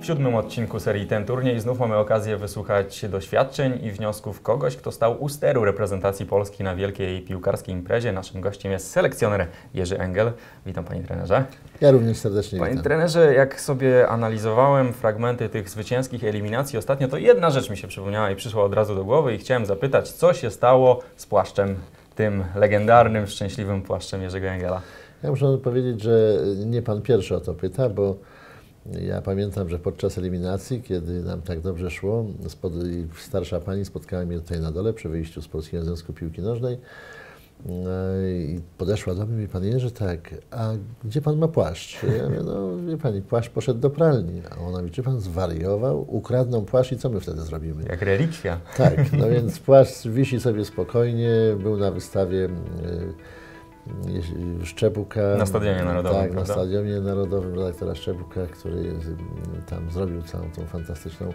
W siódmym odcinku serii Ten Turniej znów mamy okazję wysłuchać doświadczeń i wniosków kogoś, kto stał u steru reprezentacji Polski na wielkiej piłkarskiej imprezie. Naszym gościem jest selekcjoner Jerzy Engel. Witam Panie Trenerze. Ja również serdecznie Panie witam. trenerze, jak sobie analizowałem fragmenty tych zwycięskich eliminacji ostatnio, to jedna rzecz mi się przypomniała i przyszła od razu do głowy i chciałem zapytać, co się stało z płaszczem, tym legendarnym, szczęśliwym płaszczem Jerzego Engela. Ja muszę powiedzieć, że nie Pan pierwszy o to pyta, bo ja pamiętam, że podczas eliminacji, kiedy nam tak dobrze szło, spod, starsza Pani spotkała mnie tutaj na dole przy wyjściu z Polskiego Związku Piłki Nożnej no i podeszła do mnie i mówi, Pan Jerzy, tak, a gdzie Pan ma płaszcz? Ja mówię, no wie Pani, płaszcz poszedł do pralni. A ona mówi, czy Pan zwariował? Ukradną płaszcz i co my wtedy zrobimy? Jak relikwia. Tak, no więc płaszcz wisi sobie spokojnie, był na wystawie y, Szczepuka. Na Stadionie Narodowym, Tak, prawda? na Stadionie Narodowym redaktora Szczepuka, który y, tam zrobił całą tą fantastyczną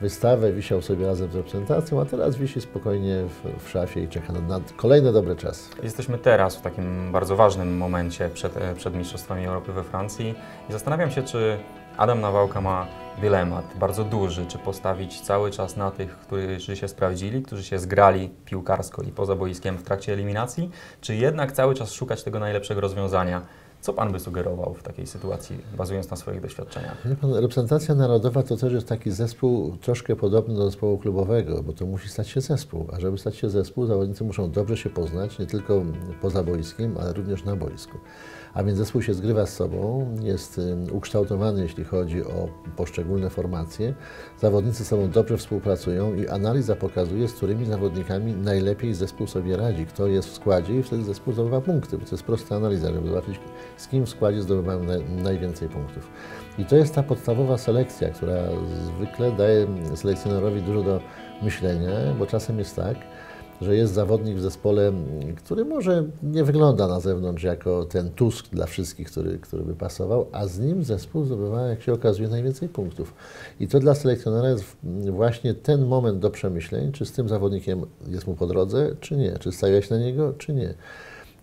wystawę, wisiał sobie razem z reprezentacją, a teraz wisi spokojnie w, w szafie i czeka na, na kolejne dobre czasy. Jesteśmy teraz w takim bardzo ważnym momencie przed, e, przed Mistrzostwami Europy we Francji i zastanawiam się, czy Adam Nawałka ma dylemat bardzo duży, czy postawić cały czas na tych, którzy się sprawdzili, którzy się zgrali piłkarsko i poza boiskiem w trakcie eliminacji, czy jednak cały czas szukać tego najlepszego rozwiązania. Co Pan by sugerował w takiej sytuacji, bazując na swoich doświadczeniach? Pan, reprezentacja narodowa to też jest taki zespół troszkę podobny do zespołu klubowego, bo to musi stać się zespół. A żeby stać się zespół, zawodnicy muszą dobrze się poznać, nie tylko poza boiskiem, ale również na boisku. A więc zespół się zgrywa z sobą, jest ukształtowany, jeśli chodzi o poszczególne formacje. Zawodnicy ze sobą dobrze współpracują i analiza pokazuje, z którymi zawodnikami najlepiej zespół sobie radzi, kto jest w składzie i wtedy zespół zdobywa punkty, bo to jest prosta analiza, żeby zobaczyć, z kim w składzie zdobywają naj, najwięcej punktów. I to jest ta podstawowa selekcja, która zwykle daje selekcjonerowi dużo do myślenia, bo czasem jest tak, że jest zawodnik w zespole, który może nie wygląda na zewnątrz jako ten Tusk dla wszystkich, który, który by pasował, a z nim zespół zdobywa, jak się okazuje, najwięcej punktów. I to dla selekcjonera jest właśnie ten moment do przemyśleń, czy z tym zawodnikiem jest mu po drodze, czy nie, czy stawiać na niego, czy nie.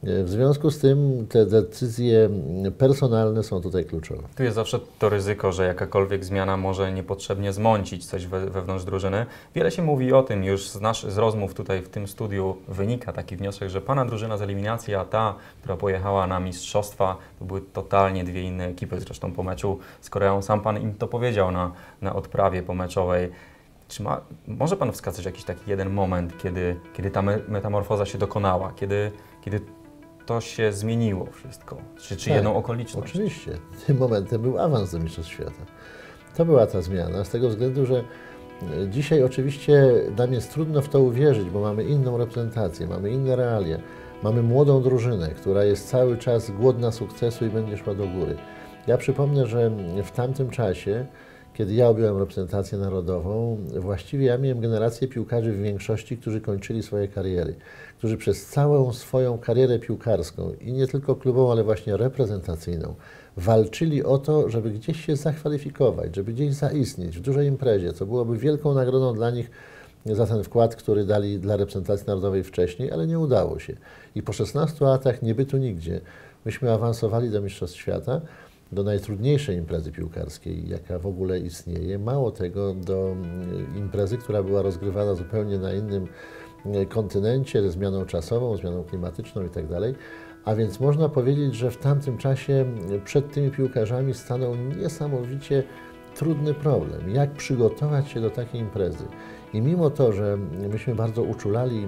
W związku z tym te decyzje personalne są tutaj kluczowe. Tu jest zawsze to ryzyko, że jakakolwiek zmiana może niepotrzebnie zmącić coś we, wewnątrz drużyny. Wiele się mówi o tym, już z, nasz, z rozmów tutaj w tym studiu wynika taki wniosek, że Pana drużyna z eliminacji, a ta, która pojechała na mistrzostwa, to były totalnie dwie inne ekipy. Zresztą po meczu z Koreą sam Pan im to powiedział na, na odprawie pomeczowej. Czy ma, może Pan wskazać jakiś taki jeden moment, kiedy, kiedy ta me- metamorfoza się dokonała, kiedy, kiedy to się zmieniło wszystko? Czy, czy Tak, jedną okoliczność? Oczywiście. Tym momentem był awans do Mistrzostw Świata. To była ta zmiana, z tego względu, że e, dzisiaj oczywiście nam jest trudno w to uwierzyć, bo mamy inną reprezentację, mamy inne realia. Mamy młodą drużynę, która jest cały czas głodna sukcesu i będzie szła do góry. Ja przypomnę, że w tamtym czasie, kiedy ja objąłem reprezentację narodową, właściwie ja miałem generację piłkarzy w większości, którzy kończyli swoje kariery, którzy przez całą swoją karierę piłkarską i nie tylko klubową, ale właśnie reprezentacyjną, walczyli o to, żeby gdzieś się zakwalifikować, żeby gdzieś zaistnieć w dużej imprezie, co byłoby wielką nagrodą dla nich za ten wkład, który dali dla reprezentacji narodowej wcześniej, ale nie udało się. I po 16 latach niebytu nigdzie, myśmy awansowali do Mistrzostw Świata, do najtrudniejszej imprezy piłkarskiej, jaka w ogóle istnieje. Mało tego, do mm, imprezy, która była rozgrywana zupełnie na innym e, kontynencie, ze zmianą czasową, zmianą klimatyczną itd. A więc można powiedzieć, że w tamtym czasie m, przed tymi piłkarzami stanął niesamowicie trudny problem. Jak przygotować się do takiej imprezy? I mimo to, że myśmy bardzo uczulali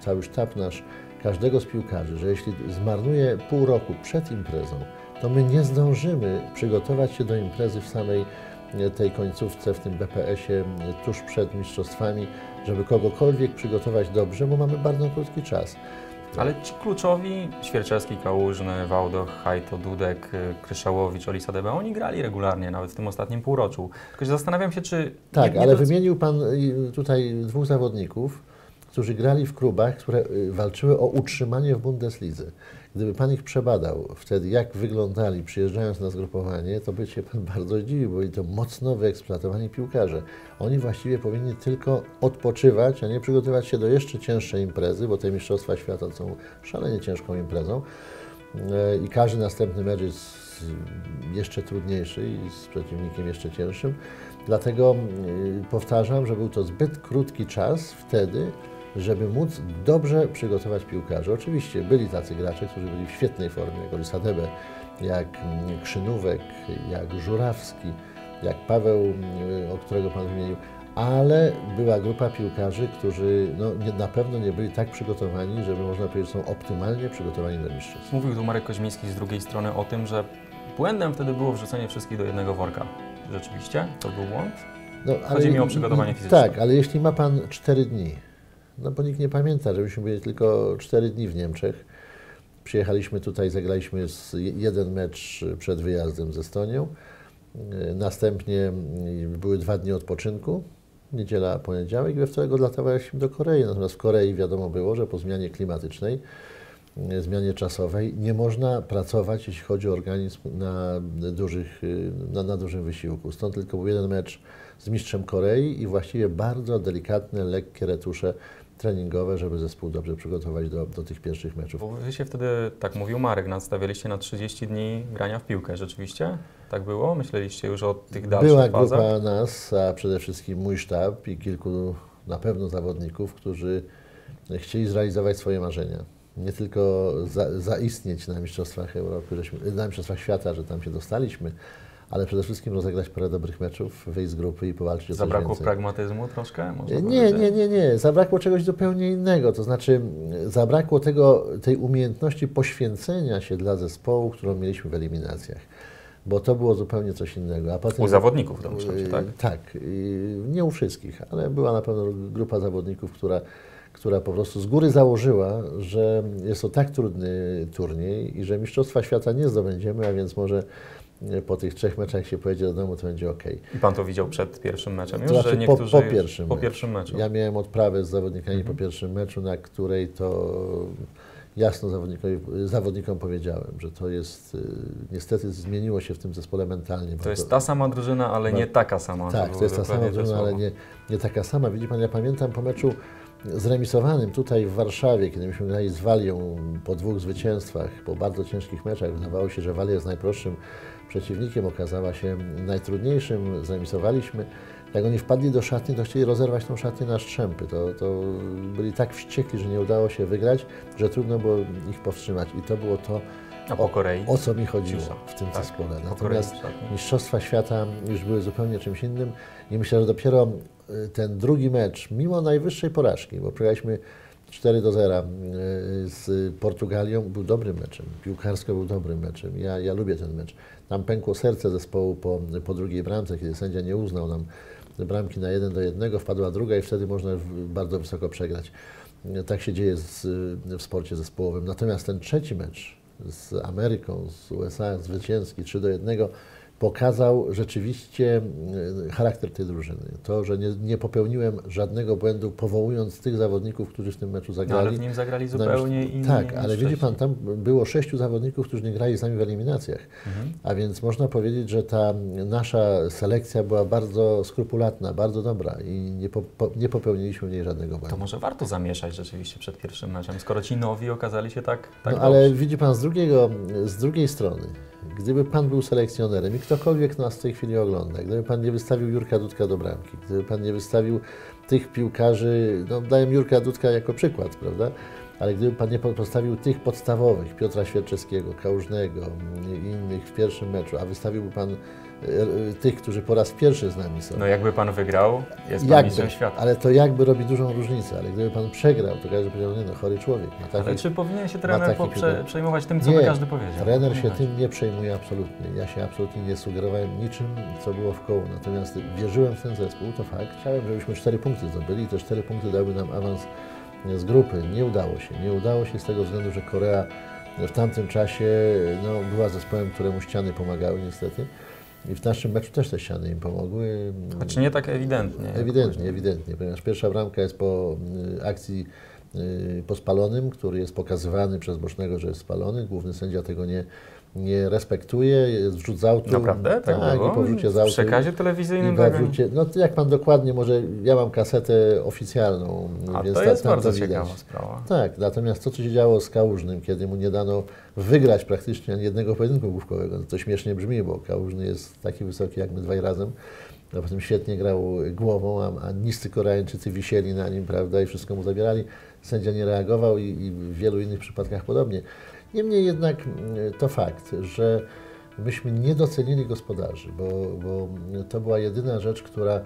cały sztab nasz, każdego z piłkarzy, że jeśli zmarnuje pół roku przed imprezą, to my nie zdążymy przygotować się do imprezy w samej e, tej końcówce, w tym BPS-ie, e, tuż przed mistrzostwami, żeby kogokolwiek przygotować dobrze, bo mamy bardzo krótki czas. Ale ci kluczowi, Świerczewski, Kałużny, Wałdoch, Hajto, Dudek, y, Kryszałowicz, Olisa Debe, oni grali regularnie, nawet w tym ostatnim półroczu. Tylko się zastanawiam się, czy... Tak, nie- nie ale doc- wymienił Pan tutaj dwóch zawodników, którzy grali w klubach, które y, walczyły o utrzymanie w Bundeslidze. Gdyby Pan ich przebadał wtedy, jak wyglądali przyjeżdżając na zgrupowanie, to by się Pan bardzo bo byli to mocno wyeksploatowani piłkarze. Oni właściwie powinni tylko odpoczywać, a nie przygotowywać się do jeszcze cięższej imprezy, bo te Mistrzostwa Świata są szalenie ciężką imprezą. E, I każdy następny mecz jest jeszcze trudniejszy i z przeciwnikiem jeszcze cięższym. Dlatego y, powtarzam, że był to zbyt krótki czas wtedy, żeby móc dobrze przygotować piłkarzy. Oczywiście byli tacy gracze, którzy byli w świetnej formie, jak Olisadebe, jak Krzynówek, jak Żurawski, jak Paweł, y, o którego Pan wymienił, ale była grupa piłkarzy, którzy no, nie, na pewno nie byli tak przygotowani, żeby można powiedzieć, są optymalnie przygotowani do mistrzostw. Mówił tu Marek Koźmiński z drugiej strony o tym, że błędem wtedy było wrzucenie wszystkich do jednego worka. Rzeczywiście? To był błąd? No, Chodzi mi o przygotowanie fizyczne. Tak, ale jeśli ma Pan 4 dni, no bo nikt nie pamięta, żebyśmy byli tylko 4 dni w Niemczech. Przyjechaliśmy tutaj, zagraliśmy jeden mecz przed wyjazdem z Estonią. Yy, Następnie yy, były dwa dni odpoczynku, niedziela, poniedziałek we wtorek odlatowaliśmy do Korei. Natomiast w Korei wiadomo było, że po zmianie klimatycznej, yy, zmianie czasowej nie można pracować, jeśli chodzi o organizm na, dużych, yy, na, na dużym wysiłku. Stąd tylko był jeden mecz z mistrzem Korei i właściwie bardzo delikatne, lekkie retusze treningowe, żeby zespół dobrze przygotować do, do tych pierwszych meczów. Bo Wy się wtedy, tak mówił Marek, nastawialiście na 30 dni grania w piłkę. Rzeczywiście? Tak było? Myśleliście już o tych dalszych Była fazach? grupa nas, a przede wszystkim mój sztab i kilku na pewno zawodników, którzy chcieli zrealizować swoje marzenia. Nie tylko za, zaistnieć na Mistrzostwach Europy, żeśmy, na Mistrzostwach Świata, że tam się dostaliśmy, ale przede wszystkim rozegrać parę dobrych meczów, wyjść z grupy i powalczyć o Zabrakło więcej. pragmatyzmu troszkę? Można Nie, powiedzieć? nie, nie, nie. Zabrakło czegoś zupełnie innego. To znaczy, zabrakło tego, tej umiejętności poświęcenia się dla zespołu, którą mieliśmy w eliminacjach. Bo to było zupełnie coś innego. A potem, U zawodników w domyślam się, Yy, tak? Tak. Nie u wszystkich, ale była na pewno grupa zawodników, która, która po prostu z góry założyła, że jest to tak trudny turniej i że Mistrzostwa Świata nie zdobędziemy, a więc może po tych trzech meczach się pojedzie do domu, to będzie ok. I Pan to widział przed pierwszym meczem już, To znaczy że po- niektórzy po pierwszym po pierwszym meczu. Ja miałem odprawę z zawodnikami Mhm. po pierwszym meczu, na której to jasno zawodnikom powiedziałem, że to jest, y, niestety zmieniło się w tym zespole mentalnie. To jest ta sama drużyna, ale nie taka sama. Tak, było to jest ta sama to drużyna, ale nie, nie taka sama. Widzi Pan, ja pamiętam po meczu zremisowanym tutaj w Warszawie, kiedy myśmy grali z Walią po dwóch zwycięstwach, po bardzo ciężkich meczach. Wydawało się, że Walia jest najprostszym przeciwnikiem, okazała się najtrudniejszym. Zremisowaliśmy. Jak oni wpadli do szatni, to chcieli rozerwać tą szatnię na strzępy. To, to byli tak wściekli, że nie udało się wygrać, że trudno było ich powstrzymać. I to było to, A po Korei? o co mi chodziło w tym Tak, zespole. po Natomiast Korei, tak. Mistrzostwa Świata już były zupełnie czymś innym i myślę, że dopiero y, ten drugi mecz, mimo najwyższej porażki, bo przegraliśmy 4 do 0 y, z Portugalią, był dobrym meczem. Piłkarsko był dobrym meczem. Ja, ja lubię ten mecz. Tam pękło serce zespołu po, po drugiej bramce, kiedy sędzia nie uznał nam bramki na 1 do 1, wpadła druga i wtedy można bardzo wysoko przegrać. Tak się dzieje z, w sporcie zespołowym. Natomiast ten trzeci mecz z Ameryką, z USA, zwycięski 3 do 1, pokazał rzeczywiście y, charakter tej drużyny. To, że nie, nie popełniłem żadnego błędu, powołując tych zawodników, którzy w tym meczu No, zagrali. ale w nim zagrali na zupełnie mistrzostw- inni Tak, ale widzi Pan, tam było sześciu zawodników, którzy nie grali z nami w eliminacjach. Mhm. A więc można powiedzieć, że ta nasza selekcja była bardzo skrupulatna, bardzo dobra i nie, po, po, nie popełniliśmy w niej żadnego To błędu. może warto zamieszać rzeczywiście przed pierwszym meczem, skoro ci nowi okazali się tak, tak no ale dobrzy. widzi Pan z, drugiego, z drugiej strony, gdyby Pan był selekcjonerem i ktokolwiek nas w tej chwili ogląda, gdyby Pan nie wystawił Jurka Dudka do bramki, gdyby Pan nie wystawił tych piłkarzy, no daję Jurka Dudka jako przykład, prawda? Ale gdyby Pan nie po- postawił tych podstawowych, Piotra Świerczewskiego, Kałużnego i innych w pierwszym meczu, a wystawiłby Pan e, e, tych, którzy po raz pierwszy z nami są, No jakby Pan wygrał, jest Pan jakby, mistrzem świata. ale to jakby robi dużą różnicę, ale gdyby Pan przegrał, to każdy powiedział, nie no, chory człowiek. Ma taki, Ale czy powinien się trener poprze, przejmować tym, co Nie, by każdy powiedział? Trener się tym nie przejmuje absolutnie. Ja się absolutnie nie sugerowałem niczym, co było w koło. Natomiast wierzyłem w ten zespół, to fakt. Chciałem, żebyśmy cztery punkty zdobyli i te cztery punkty dały nam awans z grupy. Nie udało się. Nie udało się z tego względu, że Korea w tamtym czasie no, była zespołem, któremu ściany pomagały niestety. I w naszym meczu też te ściany im pomogły. Choć nie tak ewidentnie. Ewidentnie, ewidentnie, ponieważ pierwsza bramka jest po y, akcji y, po spalonym, który jest pokazywany przez Bocznego, że jest spalony. Główny sędzia tego nie, nie respektuje, jest wrzut z autu. Naprawdę? Tak, tak było? i po wrzucie z W autu. przekazie i telewizyjnym? tak? wrzucie, no to jak pan dokładnie może, ja mam kasetę oficjalną, A więc to jest tam bardzo to ciekawa sprawa. Tak, natomiast to, co się działo z Kałużnym, kiedy mu nie dano wygrać praktycznie ani jednego pojedynku główkowego, no to śmiesznie brzmi, bo Kałużny jest taki wysoki jak my dwaj razem, a potem świetnie grał głową, a, a niscy Koreańczycy wisieli na nim, prawda, i wszystko mu zabierali. Sędzia nie reagował i, i w wielu innych przypadkach podobnie. Niemniej jednak mm, to fakt, że myśmy nie docenili gospodarzy, bo, bo to była jedyna rzecz, która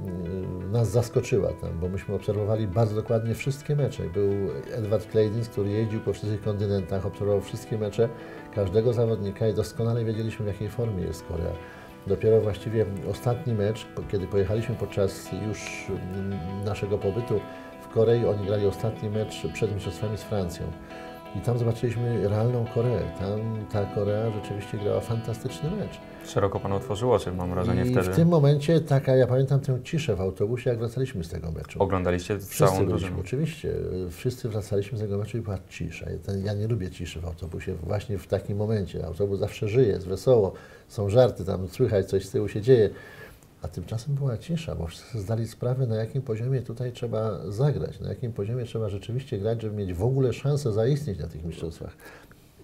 mm, nas zaskoczyła tam, bo myśmy obserwowali bardzo dokładnie wszystkie mecze. Był Edward Kleidins, który jeździł po wszystkich kontynentach, obserwował wszystkie mecze każdego zawodnika i doskonale wiedzieliśmy, w jakiej formie jest Korea. Dopiero właściwie ostatni mecz, kiedy pojechaliśmy podczas już mm, naszego pobytu w Korei, oni grali ostatni mecz przed mistrzostwami z Francją. I tam zobaczyliśmy realną Koreę. Tam ta Korea rzeczywiście grała fantastyczny mecz. Szeroko Pan otworzył oczy, mam wrażenie I wtedy. w tym momencie taka, ja pamiętam tę ciszę w autobusie, jak wracaliśmy z tego meczu. Oglądaliście Wszyscy całą byliśmy, drużynę. oczywiście. Wszyscy wracaliśmy z tego meczu i była cisza. Ja nie lubię ciszy w autobusie, właśnie w takim momencie. Autobus zawsze żyje, jest wesoło, są żarty, tam słychać coś z tyłu się dzieje. A tymczasem była cisza, bo wszyscy zdali sprawę, na jakim poziomie tutaj trzeba zagrać, na jakim poziomie trzeba rzeczywiście grać, żeby mieć w ogóle szansę zaistnieć na tych mistrzostwach.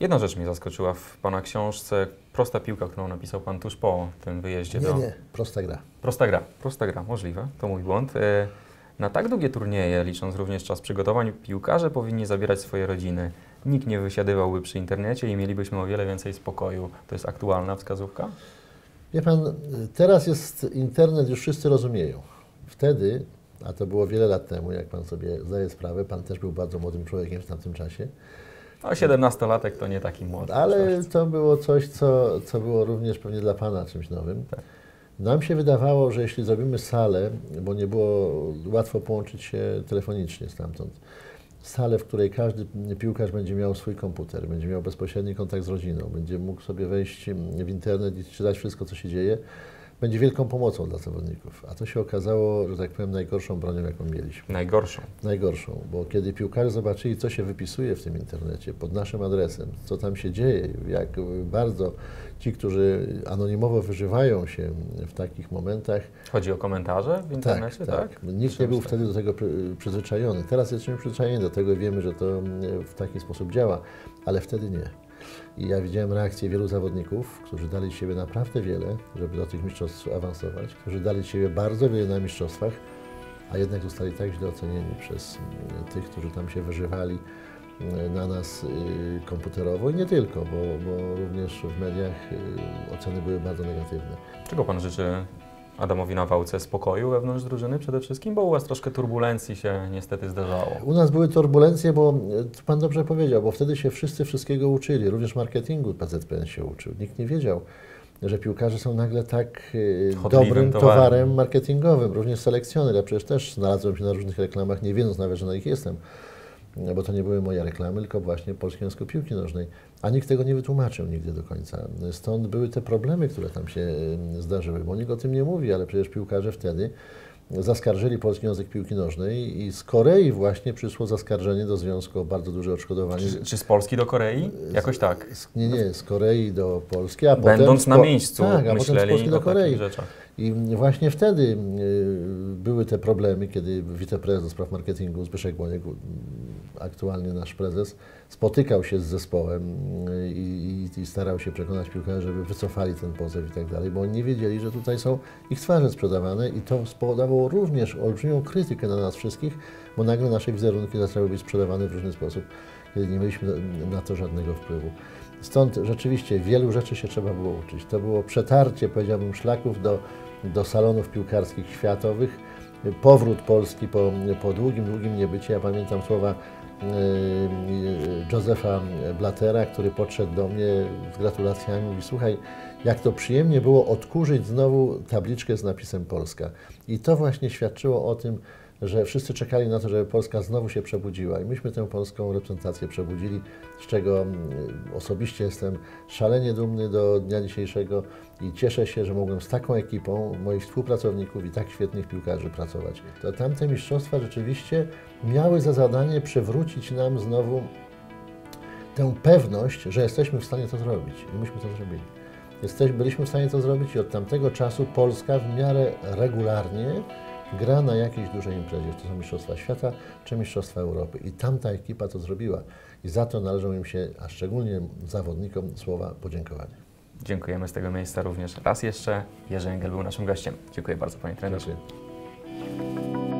Jedna rzecz mnie zaskoczyła w Pana książce. Prosta piłka, którą napisał Pan tuż po tym wyjeździe Nie, do... nie, prosta gra. Prosta gra, prosta gra, możliwe, to mój błąd. E, Na tak długie turnieje, licząc również czas przygotowań, piłkarze powinni zabierać swoje rodziny. Nikt nie wysiadywałby przy internecie i mielibyśmy o wiele więcej spokoju. To jest aktualna wskazówka? Wie pan, teraz jest internet, już wszyscy rozumieją. Wtedy, a to było wiele lat temu, jak pan sobie zdaje sprawę, pan też był bardzo młodym człowiekiem w tamtym czasie, A 17-latek to nie taki młody. ale to było coś, co, co było również pewnie dla pana czymś nowym. Tak. Nam się wydawało, że jeśli zrobimy salę, bo nie było łatwo połączyć się telefonicznie stamtąd, salę, w której każdy piłkarz będzie miał swój komputer, będzie miał bezpośredni kontakt z rodziną, będzie mógł sobie wejść w internet i czytać wszystko, co się dzieje, będzie wielką pomocą dla zawodników. A to się okazało, że tak powiem, najgorszą bronią, jaką mieliśmy. Najgorszą. Najgorszą, bo kiedy piłkarze zobaczyli, co się wypisuje w tym internecie pod naszym adresem, co tam się dzieje, jak bardzo ci, którzy anonimowo wyżywają się w takich momentach, Chodzi o komentarze w internecie, tak? Nikt nie był wtedy do tego przy- przyzwyczajony. Teraz jesteśmy przyzwyczajeni do tego i wiemy, że to mm, w taki sposób działa, ale wtedy nie. I ja widziałem reakcję wielu zawodników, którzy dali z siebie naprawdę wiele, żeby do tych mistrzostw awansować, którzy dali z siebie bardzo wiele na mistrzostwach, a jednak zostali tak źle ocenieni przez mm, tych, którzy tam się wyżywali na nas y, komputerowo i nie tylko, bo, bo również w mediach y, oceny były bardzo negatywne. Czego Pan życzy Adamowi Nawałce? Spokoju wewnątrz drużyny przede wszystkim? Bo u Was troszkę turbulencji się niestety zdarzało. U nas były turbulencje, bo to Pan dobrze powiedział, bo wtedy się wszyscy wszystkiego uczyli, również marketingu PZPN się uczył. Nikt nie wiedział, że piłkarze są nagle tak Chodliwym dobrym towarem. towarem marketingowym, również selekcjoner. Ja przecież też znalazłem się na różnych reklamach, nie wiedząc nawet, że na nich jestem, bo to nie były moje reklamy, tylko właśnie Polskiego Związku Piłki Nożnej. A nikt tego nie wytłumaczył nigdy do końca. Stąd były te problemy, które tam się zdarzyły, bo nikt o tym nie mówi, ale przecież piłkarze wtedy zaskarżyli Polski Związek Piłki Nożnej i z Korei właśnie przyszło zaskarżenie do związku o bardzo duże odszkodowanie. Czy, czy z Polski do Korei? Jakoś tak. Z- Nie, nie, z Korei do Polski, a Będąc potem z na miejscu, tak, a potem z Polski do Korei. I właśnie wtedy były te problemy, kiedy wiceprezes do spraw marketingu Zbyszek Boniek, aktualnie nasz prezes, spotykał się z zespołem y, i, i, i starał się przekonać piłkarzy, żeby wycofali ten pozew i tak dalej, bo oni nie wiedzieli, że tutaj są ich twarze sprzedawane i to spowodowało również olbrzymią krytykę na nas wszystkich, bo nagle nasze wizerunki zaczęły być sprzedawane w różny sposób, kiedy nie mieliśmy na- to żadnego wpływu. Stąd rzeczywiście wielu rzeczy się trzeba było uczyć. To było przetarcie, powiedziałbym, szlaków do, do salonów piłkarskich światowych, powrót Polski po, po długim, długim niebycie. Ja pamiętam słowa e, Józefa Blatera, który podszedł do mnie z gratulacjami. Mówi, słuchaj, jak to przyjemnie było odkurzyć znowu tabliczkę z napisem Polska. I to właśnie świadczyło o tym, że wszyscy czekali na to, żeby Polska znowu się przebudziła. I myśmy tę polską reprezentację przebudzili, z czego mm, osobiście jestem szalenie dumny do dnia dzisiejszego i cieszę się, że mogłem z taką ekipą moich współpracowników i tak świetnych piłkarzy pracować. To tamte mistrzostwa rzeczywiście miały za zadanie przywrócić nam znowu tę pewność, że jesteśmy w stanie to zrobić. I myśmy to zrobili. Jesteś, byliśmy w stanie to zrobić i od tamtego czasu Polska w miarę regularnie gra na jakiejś dużej imprezie, czy to są Mistrzostwa Świata, czy Mistrzostwa Europy. I tamta ekipa to zrobiła. I za to należą im się, a szczególnie zawodnikom, słowa podziękowania. Dziękujemy z tego miejsca również raz jeszcze. Jerzy Engel był naszym gościem. Dziękuję bardzo, panie trenerze. Dziękuję.